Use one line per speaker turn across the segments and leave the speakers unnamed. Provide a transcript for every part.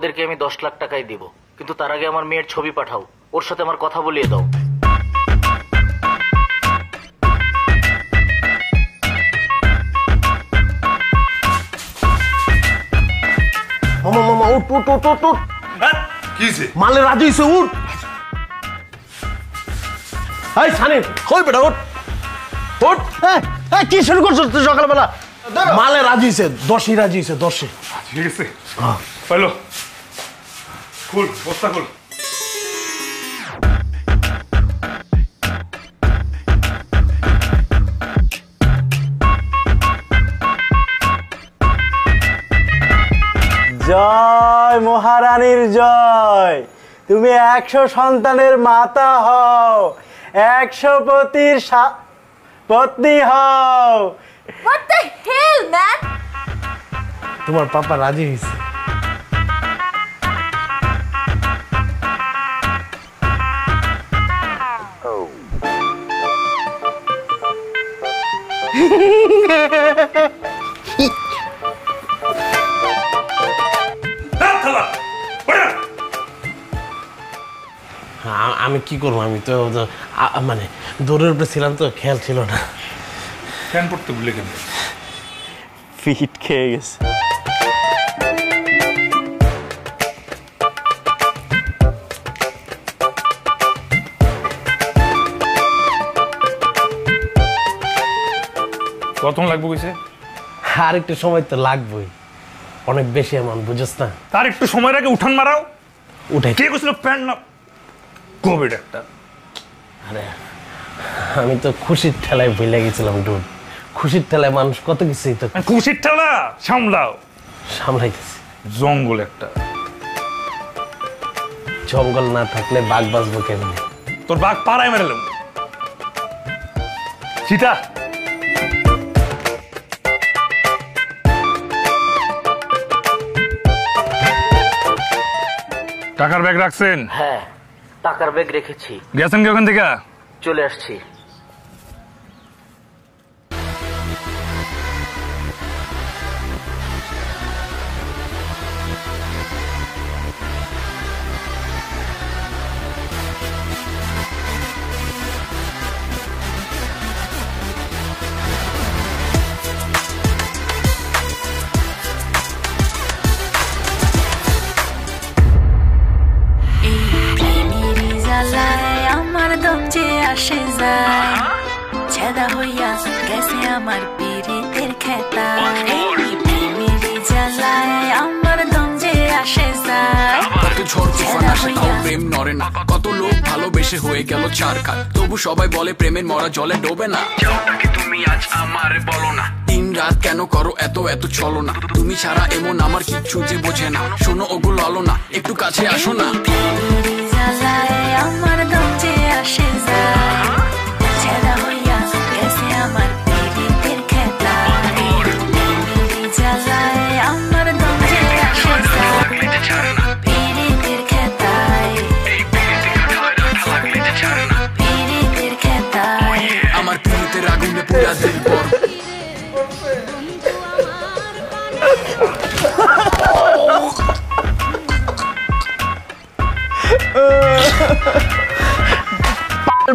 ওদেরকে আমি দশ লাখ টাকাই দিব। কিন্তু তার আগে আমার মেয়ের ছবি পাঠাও। ওর সাথে আমার কথা বলিয়ে দাও।
মামা মামা উঠ উঠ উঠ উঠ উঠ।
কি
মালে রাজি হয়েছে উঠ। এই কই বেটা উঠ। উঠ। এই, কি শুরু করছ তুই সকালবেলা? মালে রাজি হয়েছে দশই রাজি হয়েছে দশে।
ঠিক আছে খুল বস্তা খুল।
জয় মহারানীর জয়। তুমি একশো সন্তানের মাতা হও একশো পতির পত্নী হও।
What the hell, man?
তোমার পাপা রাজি হয়েছে। আমি কি করব? আমি তো মানে দৌড়ের উপরে ছিলাম তো খেয়াল ছিল না।
ফ্যান পড়তে ভুলে কেন
ফিট খেয়ে গেছে।
কতক্ষণ লাগবে কইছে?
আর একটু সময় তো লাগবেই। অনেক বেশি এমন বুঝছ না?
তার একটু সময়ের আগে উঠান মারাও।
উঠে
কে কইছিল প্যান্ট না কোভিড একটা।
আরে আমি তো খুশির ঠেলায় ভুলে গেছিলাম ডুড খুশির ঠেলায় মানুষ কত কিছুই তো
খুশির ঠেলা সামলাও।
সামলাইতেছি।
জঙ্গল একটা।
জঙ্গল না থাকলে বাঘ বাঁচবো কেমনি?
তোর বাঘ পাড়ায় মেরেলাম সীতা টাকার ব্যাগ রাখছেন?
হ্যাঁ টাকার ব্যাগ রেখেছি।
গেছেন কি ওখান থেকে?
চলে আসছি।
যে আসে যায়। ছেদা হইয়া গেছে আমার পীড়িতের খেতা। প্রেমেরই জ্বালায় আমার দম যে আসে যায়।
কত ঝড় তুফান আসে তাও প্রেম নড়ে না। কত লোক ভালোবেসে হয়ে গেল চার খাত। তবু সবাই বলে প্রেমের মরা জলে ডোবে না। তুমি আজ আমার বলো না। দিন রাত কেন করো এত এত চলো না। তুমি ছাড়া এমন আমার কিচ্ছু যে বোঝে না। শোনো ওগুলো আলো না একটু কাছে আসো না।
আমার দম যে আসে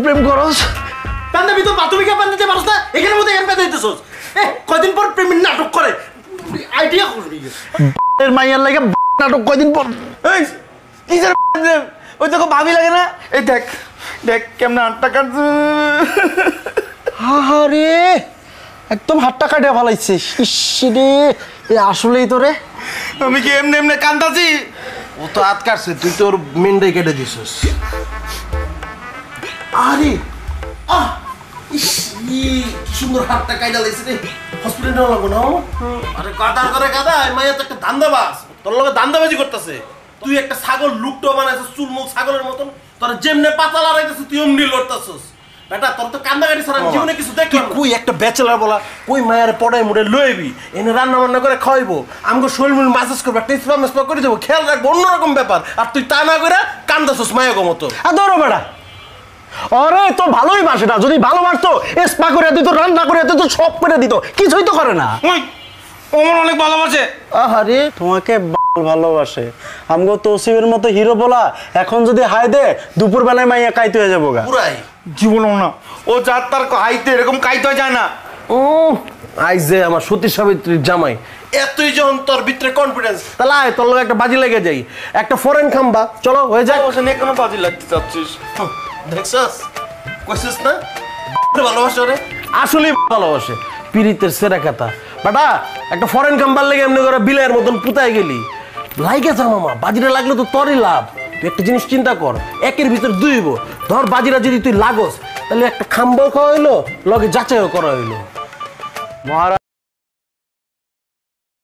প্রেম করস?
পাঞ্জাবি তো প্রাথমিক পাঞ্জাবি পারস না। এখানে মধ্যে এম পেতে দিতেছস। এ কয়দিন পর প্রেমের নাটক করে? আইডিয়া করবি
এর মাইয়ার লাগে নাটক কয়দিন পর?
এই কিসের প্রেম? ওই তোকে ভাবি লাগে না? এই দেখ দেখ কেমন আটটা কাটছে।
আরে একদম হাতটা কাটিয়া ফেলাইছিস। ইসরে এ আসলেই তো রে
আমি কি এমনি এমনি কান্দাছি?
তো হাত কাটছে তুই তোর মেন্ডাই কেটে দিছিস। আরে আহ ইস কি সুন্দর হাতটা কাইটা লাগছে রে। হসপিটালে নেওয়া লাগবো না
আরে কাদার করে কাদা মাইয়া তো একটা ধান্দাবাজ তোর লগে ধান্দাবাজি করতেছে। তুই একটা ছাগল লুকটো বানাইছিস চুলমুল ছাগলের মতন। তোর যেমনে পাতা লড়াইতেছিস তুই অমনি লড়তেছিস। বেটা তোর তো জীবনে কিছু দেখলাম
কই একটা ব্যাচেলার বলা কই মায়ের পড়াই মুড়ে লইবি এনে রান্না বান্না করে খাওয়াইবো আমাকে শরীর মিল মাসাজ করব একটা মেসপা করে দেবো খেয়াল রাখব অন্যরকম ব্যাপার আর তুই তা না করে কান্দাছিস মায়ের মতো।
আর ধরো বেটা
আরে তো ভালোই বাসে না যদি ভালোবাসতো স্পা করে দিত রান্না করে দিত সব করে দিত কিছুই তো করে না।
আমার অনেক ভালোবাসে।
আহারে তোমাকে ভালোবাসে। আমগো তৌসিফের মতো হিরো বলা এখন যদি হাই দে দুপুর বেলায় মাইয়া কাইতে হয়ে যাব গা।
পুরাই।
জীবনও না। ও যার তার হাইতে এরকম কাইতে যায় না।
উম, আই যে আমার সতী সাবিত্রীর জামাই।
এতই যখন তোর ভিতরে কনফিডেন্স
তাহলে আয় তোর লগে একটা বাজি লেগে যাই। একটা ফরেন খাম্বা। চলো হয়ে যায়
বসে নিয়ে কেন বাজি লাগতে চাচ্ছিস?
দেখছস? কইছিস না? ভালোবাসা রে
আসলেই ভালোবাসে। পিরিতের সেরা কথা বাটা একটা ফরেন কাম্পার লেগে এমনি করে বিলের মতন পুতায় গেলি। লাইকে যা মামা, বাজিরা লাগলে তো তোরই লাভ। তুই একটা জিনিস চিন্তা কর, একের ভিতর দুইব ধর বাজিরা যদি তুই লাগস, তাহলে একটা খাম্বাও খাওয়া হইল, লগে যাচাইও করা হইল।
মহারাজ